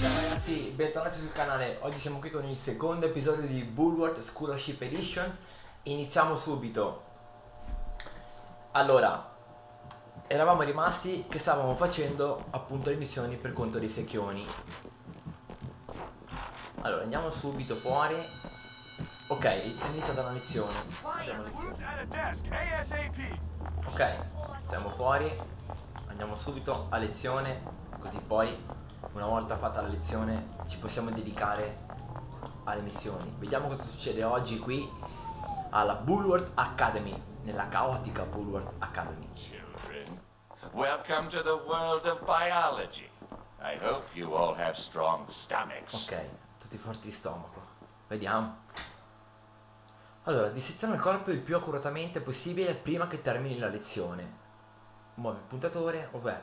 Ciao ragazzi, bentornati sul canale. Oggi siamo qui con il secondo episodio di Bulwark Scholarship Edition. Iniziamo subito. Allora, eravamo rimasti che stavamo facendo appunto le missioni per conto dei secchioni. Allora, andiamo subito fuori. Ok, è iniziata la lezione. Andiamo lezione. Ok, siamo fuori, andiamo subito a lezione, così poi una volta fatta la lezione ci possiamo dedicare alle missioni. Vediamo cosa succede oggi qui alla Bulwark Academy, nella caotica Bulwark Academy. Children, welcome to the world of biology. I hope you all have strong stomachs. Ok, tutti forti di stomaco. Vediamo. Allora, disseziona il corpo il più accuratamente possibile prima che termini la lezione. Muovi il puntatore, vabbè,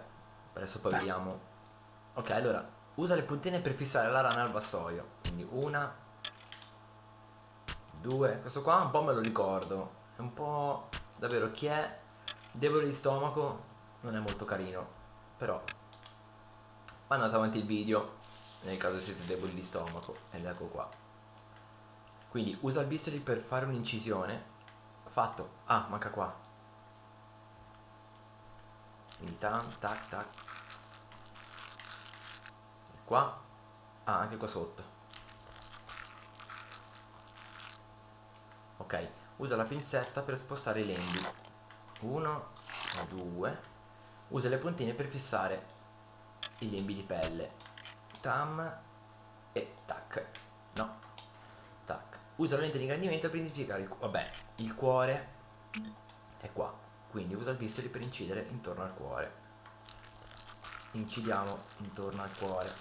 adesso poi vediamo. Ok, allora, usa le puntine per fissare la rana al vassoio. Quindi una, due, questo qua un po' me lo ricordo. È un po', davvero, chi è debole di stomaco non è molto carino. Però, andate avanti il video nel caso siete deboli di stomaco. Ed ecco qua. Quindi usa il bisturi per fare un'incisione. Fatto. Ah, manca qua. Quindi tam, tac, tac. E qua. Ah, anche qua sotto. Ok, usa la pinzetta per spostare i lembi. Uno e due. Usa le puntine per fissare i lembi di pelle. Tam e tac. No. Tac. Usa la lente di ingrandimento per identificare il, vabbè, il cuore è qua. Quindi usa il bisturi per incidere intorno al cuore. Incidiamo intorno al cuore.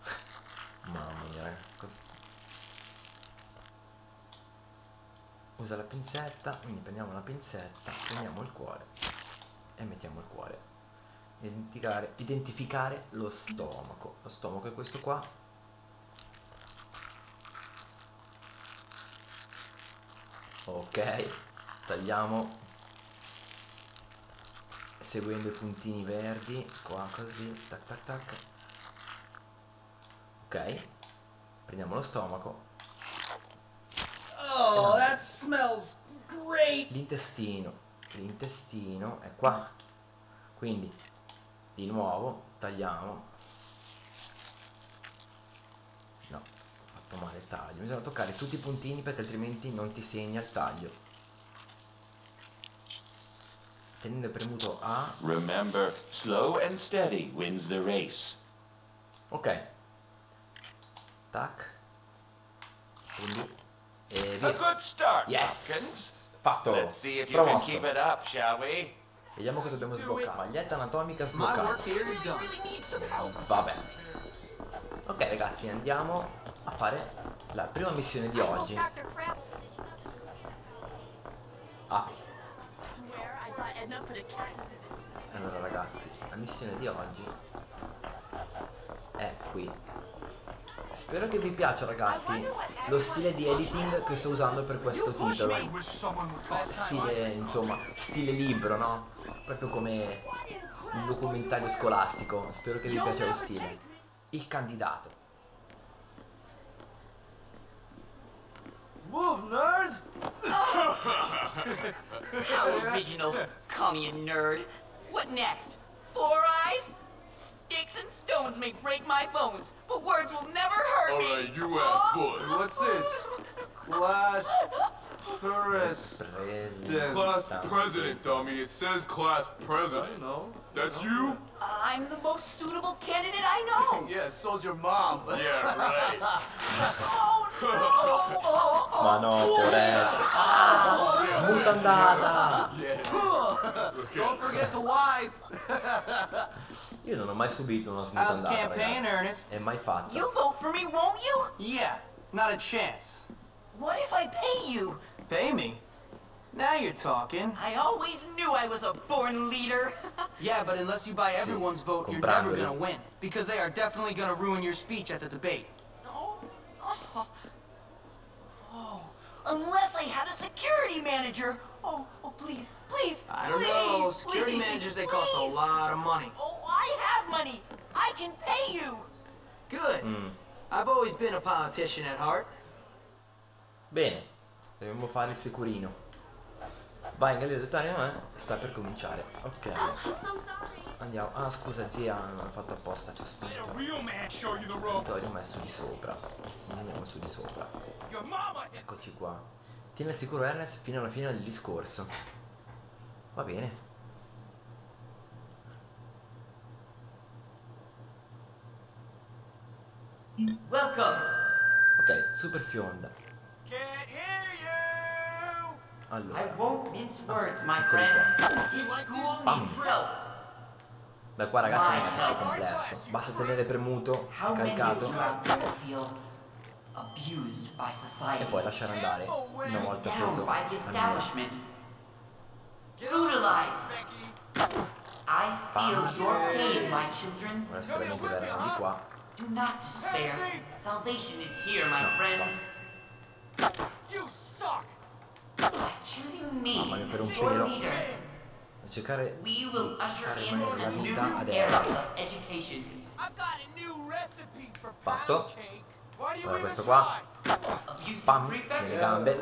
Mamma mia, raga, cos- Usa la pinzetta, quindi prendiamo la pinzetta, prendiamo il cuore e mettiamo il cuore. Identificare, identificare lo stomaco. Lo stomaco è questo qua. Ok, tagliamo seguendo i puntini verdi, qua così, tac tac tac. Ok, prendiamo lo stomaco, Oh, that smells great. l'intestino, l'intestino è qua. Quindi, di nuovo, tagliamo. No, ho fatto male il taglio. Bisogna toccare tutti i puntini perché altrimenti non ti segna il taglio. Tenendo premuto A, Remember, slow and steady wins the race. ok. Tac. Quindi, e A via. good start, Hopkins. Yes! Fatto! Let's see if you can keep it up, shall we? Vediamo cosa abbiamo sbloccato. Maglietta anatomica sbloccata. Vabbè. Ok ragazzi, andiamo a fare la prima missione di oggi. Apri. Allora ragazzi, la missione di oggi è qui. Spero che vi piaccia ragazzi lo stile di editing che sto usando per questo titolo. Stile, insomma, stile libro, no? Proprio come un documentario scolastico. Spero che vi piaccia lo stile. Il candidato. Move, nerd. How original. Call me a nerd. What next? Four eyes? Sticks and stones may break my bones, but words will never hurt me. Alright, you have fun. What's this? Class president. Class president, dummy. It says class president. I know. That's you? I'm the most suitable candidate I know. Yeah, so's your mom. Yeah, right. Oh no! Ma no, poretto. Ah, smutandata. Don't forget to wipe. Io non ho mai subito una How's smutandata, the campaign, ragazzi. Ernest? E mai fatta. You vote for me, won't you? Yeah, not a chance. What if I pay you? Pay me? Now you're talking. I always knew I was a born leader. Yeah, but unless you buy everyone's vote, you're never gonna win. Because they are definitely gonna ruin your speech at the debate. Oh, oh, oh, unless I had a security manager. Oh, oh, please, please, I don't please, know. Security Teachers, they cost a lot of money. Oh, I have money. I can pay you. Good. I've always been a politician at heart. Bene, dobbiamo fare il sicurino. Vai in galleria d'Ottario, eh? Sta per cominciare. Ok, I'm so sorry. Andiamo. Ah, scusa zia, non l'ho fatto apposta, ci ho spinto. Ma è su di sopra. Quindi andiamo su di sopra. Eccoci qua. Tieni al sicuro Ernest fino alla fine del discorso. Va bene. Welcome. Ok, super fionda. you. I Allora. won't mince words, my Eccoli friends. This school needs help. Beh qua ragazzi non è troppo complesso. Basta tenere premuto, caricato by e poi lasciare andare. Una volta preso. Ora sicuramente verranno di qua. Do not despair. Salvation is here, my friends. You suck. Choosing me Mamma mia, per un pelo. Cercare we will usher fare in rimanere la vita ad era Ernest. of education. I've got a new recipe for Fatto. even questo qua. Pam, nelle gambe.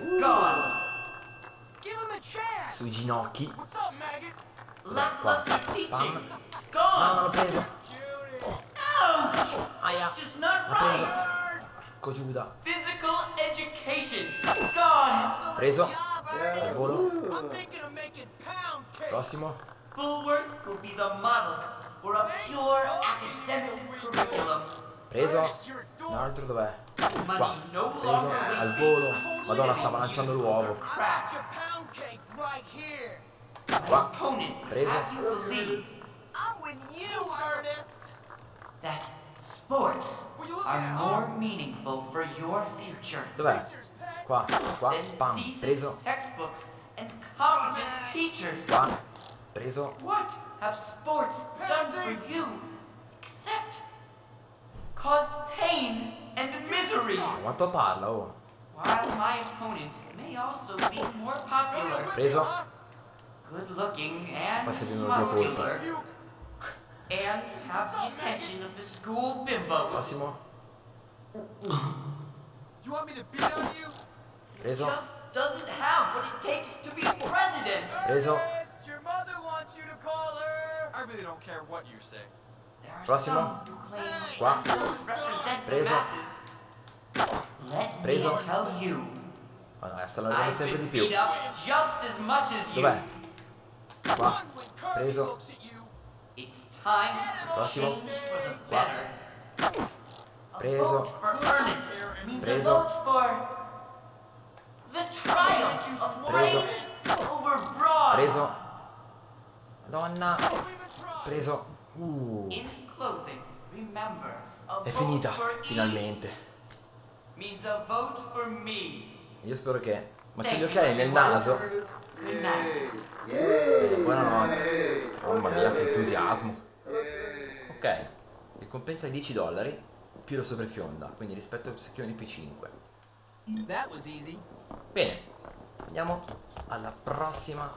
Sui ginocchi. Maggot? Lackluster Pam. teaching. No, non l'ho preso. Ouch! Aia. L'ho preso. Porco Giuda. Physical education. Gone. Preso. Al volo. I'm thinking of making pound cake. Prossimo. Bulwark will be the model for a pure academic curriculum. Preso. Un altro dov'è? Qua. Preso. Al volo. Madonna, stava lanciando l'uovo. Qua. Preso. I'm with you, Ernest. that sports Will you look are more meaningful for your future Dov'è? Qua. Qua. than Pam. Preso. textbooks and competent teachers? Qua. Preso. What have sports done for you except cause pain and misery? Quanto parla, oh? While my opponent may also be more popular, Preso. good looking and Poi servivano due colpi. muscular, and have the attention of the school bimbos, Prossimo. You want me to beat on you? Preso. just doesn't have what it takes to be president. Preso. Ernest, your mother wants you to call her. I really don't care what you say. There Prossimo. some who claim Qua. that those represent the Preso. Let Preso. me Ma no, sta allargando I've sempre di più. beat up just as much as you. Dov'è? Qua. Run when Kirby Preso. Prossimo. Qua. Preso. Preso. Preso. brains over broad. Preso. Madonna. Preso. Uh. È finita. Finalmente. Io spero che... Ma c'è gli occhiali nel naso. Good night. Eh, buonanotte. Mamma mia, che entusiasmo. Ok. Ricompensa di 10 dollari più la sopraffionda. Quindi rispetto al secchione P5. That was easy. Bene. Andiamo alla prossima...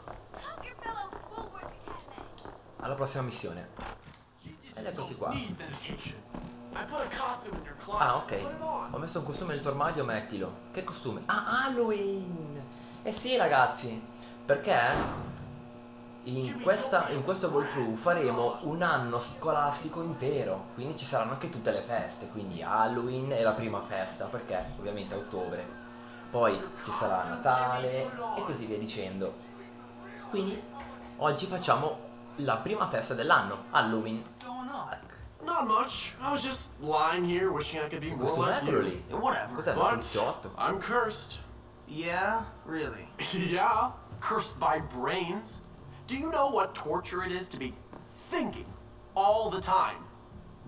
Alla prossima missione. Ed eccoci qua. Ah, ok. Ho messo un costume nel tuo armadio, mettilo. Che costume? Ah, Halloween! Eh sì, ragazzi, perché in, questa, in questo walkthrough faremo un anno scolastico intero. Quindi ci saranno anche tutte le feste. Quindi Halloween è la prima festa, perché ovviamente a ottobre. Poi ci sarà Natale e così via dicendo. Quindi oggi facciamo la prima festa dell'anno, Halloween. Not much. I was just lying here wishing I could be Il more like you. lì. Whatever. Cos'è? But poliziotto? I'm cursed. Yeah, really. yeah, cursed by brains. Do you know what torture it is to be thinking all the time?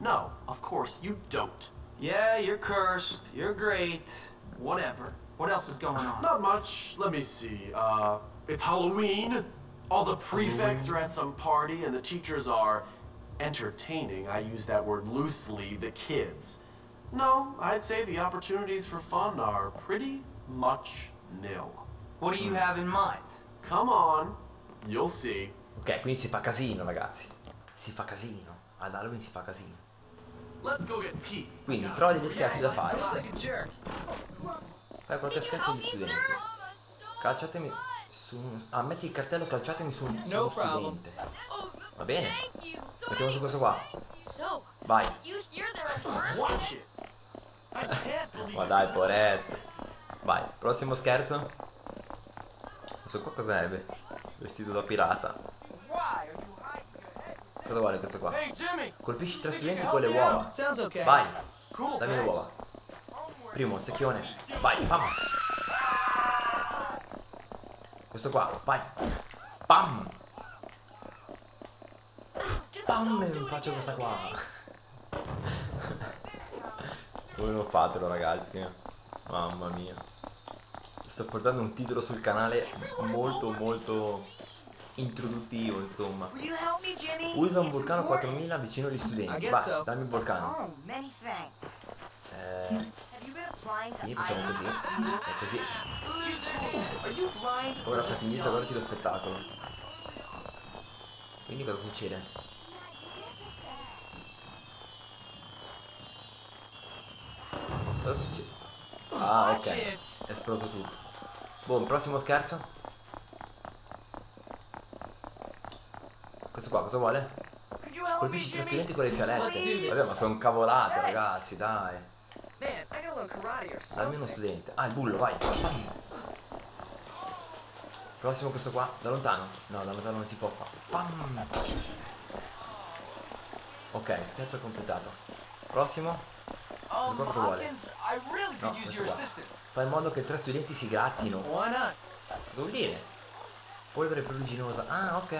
No, of course you don't. Yeah, you're cursed. You're great. Whatever. What else is going on? Not much. Let me see. Uh, it's Halloween. All the prefects are at some party, and the teachers are entertaining. I use that word loosely. The kids. No, I'd say the opportunities for fun are pretty much nil. What do you have in mind? Come on, you'll see. Ok, quindi si fa casino, ragazzi. Si fa casino. Ad Halloween si fa casino. Let's go get Pete. Quindi trova degli scherzi da fare. Fai qualche scherzo agli studenti. Calciatemi su un... Ah, metti il cartello calciatemi su, un- su No uno studente. Va bene? Mettiamo su questo qua. Vai. you hear there are Watch it. I can't believe Ma dai, poretto. Vai, prossimo scherzo. Questo qua cos'è? Vestito da pirata. Cosa vuole questo qua? Colpisci tre studenti con le uova. Vai, dammi le uova. Primo, secchione. Vai, pam. Questo qua, vai. Pam. Pam, faccio questa qua. Voi non fatelo ragazzi. Mamma mia. Sto portando un titolo sul canale molto molto introduttivo insomma. Usa un vulcano important. 4000 vicino agli studenti. so. dammi il vulcano. Oh. Eh, quindi facciamo così. E così. Ora fatti indietro e guardati lo spettacolo. Quindi cosa succede? Cosa succede? Ah, ok. È esploso tutto. Boh, prossimo scherzo. Questo qua cosa vuole? Colpisci tre studenti con le fialette. Vabbè, ma sono cavolate, ragazzi, dai. Dammi uno studente. Ah, il bullo, vai. Prossimo questo qua, da lontano. No, da lontano non si può fare. Pam. Ok, scherzo completato. Prossimo. Um, Questo qua cosa vuole? Hopkins, I really No, could use questo your qua. assistance. Fa in modo che tre studenti si grattino. Why not? Cosa vuol dire? Polvere pruriginosa. Ah, ok.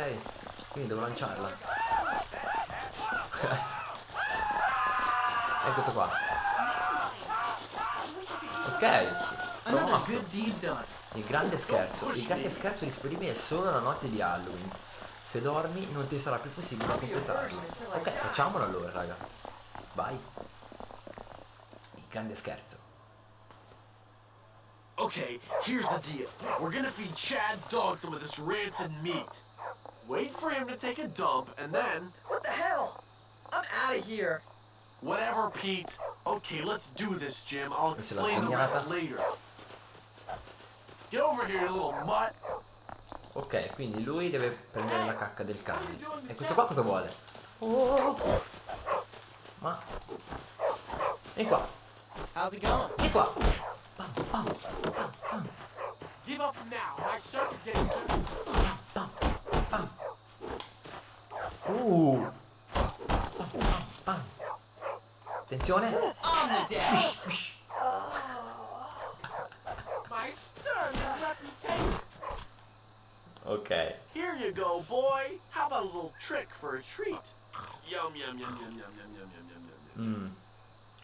Quindi devo lanciarla. e questo qua. Ok. Another Promosso. good deed done. Il grande scherzo. Il grande scherzo è disponibile solo la notte di Halloween. Se dormi non ti sarà più possibile completarlo. Ok, facciamolo allora, raga. Vai. Grande scherzo. Okay, here's the deal. We're gonna feed Chad's dog some of this rancid meat. Wait for him to take a dump, and then. What the hell? I'm out of here. Whatever, Pete. Okay, let's do this, Jim. I'll explain the rest later. Get over here, you little mutt. Ok, quindi lui deve prendere la cacca del cane. E questo qua cosa vuole? Oh. Ma... E qua, How's it going? e pam, pam, Give up now. My shirt is getting. Uh. Pam, pam. Attenzione. I'm the dad. my stern reputation. Ok. Here you go, boy. How about a little trick for a treat? Yum yum yum yum yum yum yum yum yum yum. Mm.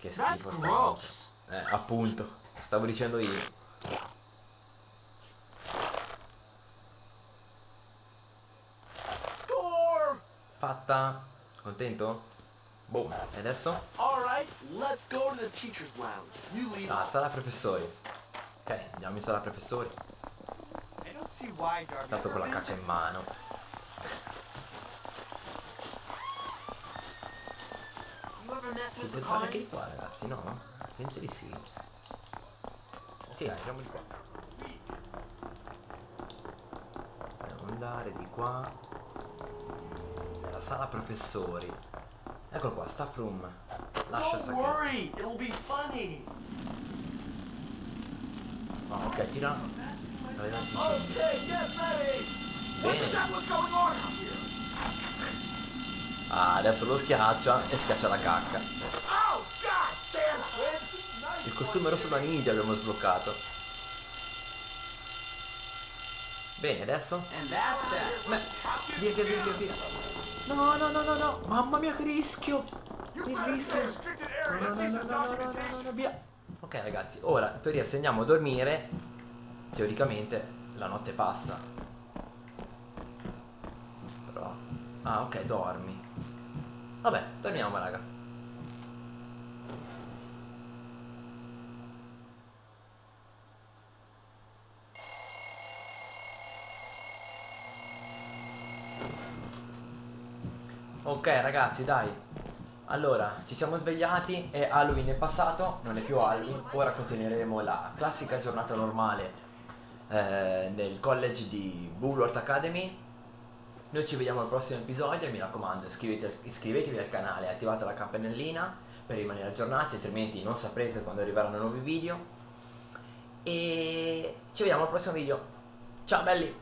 Che schifo sta gross. Eh, appunto, stavo dicendo io. Fatta. Contento? Boh, e adesso? Ah, sala professori. Ok, andiamo in sala professori. Tanto con la cacca in mano. Si può entrare anche di qua, ragazzi, no? Penso di sì. Sì, entriamo di qua. Dobbiamo andare di qua. Nella sala professori. Eccolo qua, staff room. Lascia il sacchetto. worry, it'll be funny. Ah, ok, tira. Okay. Bene. What's going on out here? Ah, adesso lo schiaccia e schiaccia la cacca. Il costume rosso da ninja abbiamo sbloccato. Bene, adesso? Beh, via, via, via, via. No, no, no, no, no. Mamma mia, che rischio. Il rischio. No, no, no, no, no, no, no, no, no, via. Ok, ragazzi, ora in teoria se andiamo a dormire, teoricamente la notte passa. Però... Ah, ok, dormi. Vabbè, dormiamo, raga. Ok ragazzi, dai. Allora, ci siamo svegliati e Halloween è passato, non è più Halloween. Ora continueremo la classica giornata normale eh, nel college di Bulwark Academy. Noi ci vediamo al prossimo episodio e mi raccomando iscrivetevi, iscrivetevi al canale, attivate la campanellina per rimanere aggiornati, altrimenti non saprete quando arriveranno nuovi video. E ci vediamo al prossimo video. Ciao belli!